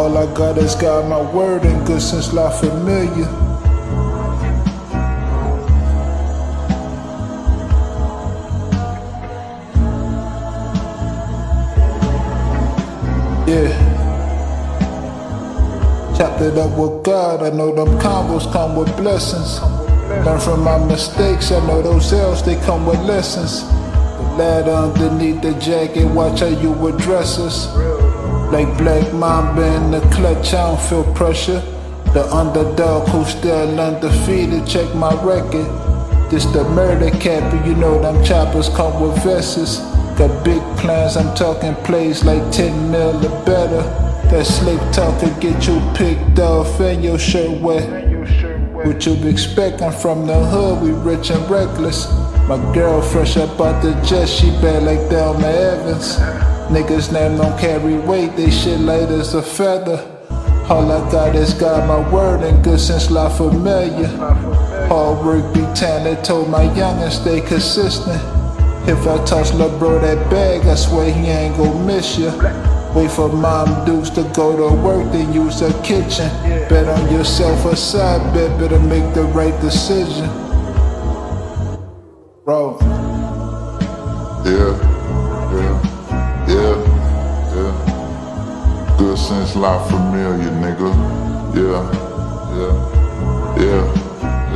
All I got is God, my word, and good since La Familia. Yeah. Chopped it up with God. I know them combos come with blessings. Learn from my mistakes. I know those L's, they come with lessons. The ladder underneath the jacket, watch how you address us. Like Black Mamba in the clutch, I don't feel pressure. The underdog who's still undefeated, check my record. This the murder cap, you know them choppers come with vests. Got big plans, I'm talking plays like 10 mil or better. That slick talk could get you picked off and your shirt wet. What you be expecting from the hood, we rich and reckless. My girl fresh up out the jet, she bad like Thelma Evans. Niggas name don't carry weight, they shit light as a feather. All I got is God, my word, and Goodsense, La Familia. Hard work be talented, told my youngin' stay consistent. If I lil' bro that bag, I swear he ain't gon' miss ya. Wait for mom dudes to go to work, then use the kitchen. Bet on yourself a side bet, better make the right decision. Bro. Yeah, since La Familia, nigga. Yeah, yeah, yeah,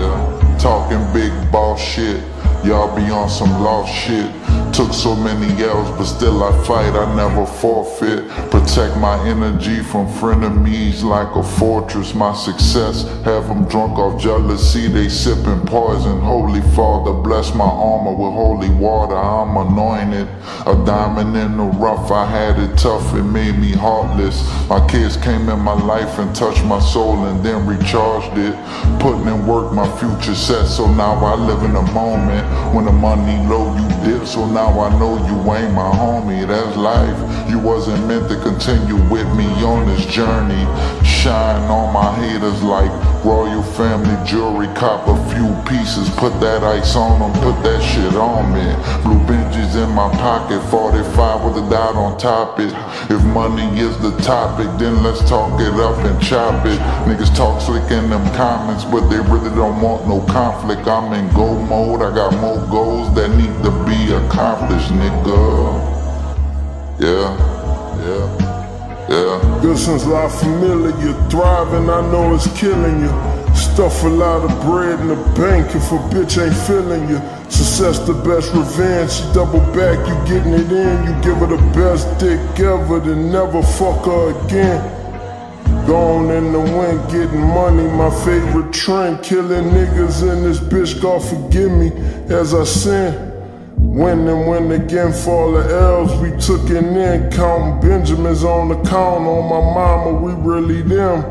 yeah. Talking big boss shit. Y'all be on some lost shit. Took so many L's, but still I fight, I never forfeit. Protect my energy from frenemies like a fortress. My success, have them drunk off jealousy, they sipping poison. Holy Father, bless my armor with holy water, I'm anointed. A diamond in the rough, I had it tough, it made me heartless. My kids came in my life and touched my soul and then recharged it. Putting in work, my future set, so now I live in the moment. When the money low, you dip, so now I know you ain't my homie, that's life. You wasn't meant to continue with me on this journey. Shine on my haters like royal family jewelry. Cop a few pieces, put that ice on them, put that shit on me. Blue Benjis in my pocket, 45 with a dot on top it. If money is the topic, then let's talk it up and chop it. Niggas talk slick in them comments, but they really don't want no conflict. I'm in go mode, I got more goals that need to be accomplished, nigga. Yeah, yeah, yeah. Goodsense La Familia, you're thriving, I know it's killing you. Stuff a lot of bread in the bank if a bitch ain't feeling you. Success the best revenge, she double back, you getting it in. You give her the best dick ever, then never fuck her again. Gone in the wind, getting money, my favorite trend. Killing niggas in this bitch, God forgive me as I sin. Win and win again for the L's we took it in. Counting Benjamins on the count on my mama, we really them.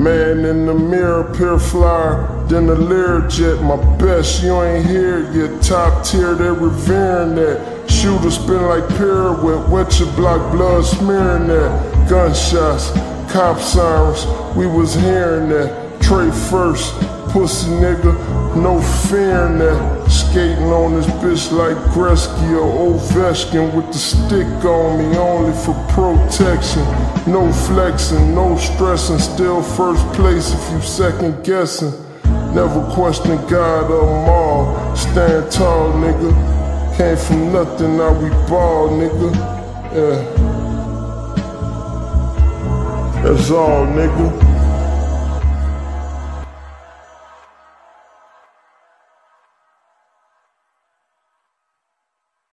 Man in the mirror, pure flyer, then the Learjet, my best, you ain't here yet. Top tier, they revering that. Shooter spin like pirouette, wet your block, blood smearing that. Gunshots, cop sirens, we was hearing that. Trade first, pussy nigga, no fearing that. Skating on this bitch like Gretzky or Ovechkin with the stick on me only for protection. No flexing, no stressing, still first place if you second guessing. Never question God or all. Stand tall, nigga. Came from nothing, now we ball, nigga. Yeah. That's all, nigga.